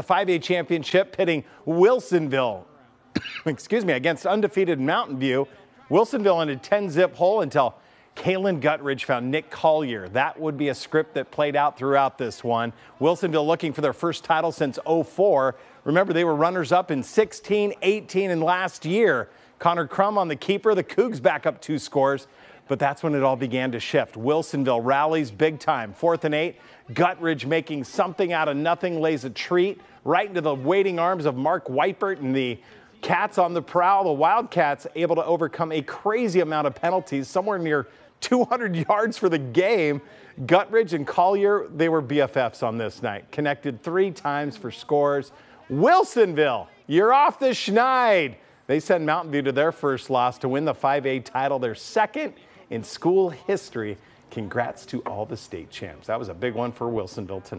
the 5A championship pitting Wilsonville, excuse me, against undefeated Mountain View. Wilsonville in a 10 zip hole until Kalen Guttridge found Nick Collier. That would be a script that played out throughout this one. Wilsonville looking for their first title since 04. Remember, they were runners up in 16, 18, and last year. Connor Crum on the keeper. The Cougs back up two scores. But that's when it all began to shift. Wilsonville rallies big time. Fourth and eight. Guttridge making something out of nothing, lays a treat right into the waiting arms of Mark Weipert and the Cats on the prowl. The Wildcats able to overcome a crazy amount of penalties, somewhere near 200 yards for the game. Guttridge and Collier, they were BFFs on this night. Connected three times for scores. Wilsonville, you're off the schneid. They send Mountain View to their first loss to win the 5A title, their second in school history. Congrats to all the state champs. That was a big one for Wilsonville tonight.